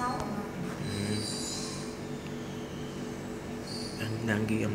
ừ. đang, đang ghi âm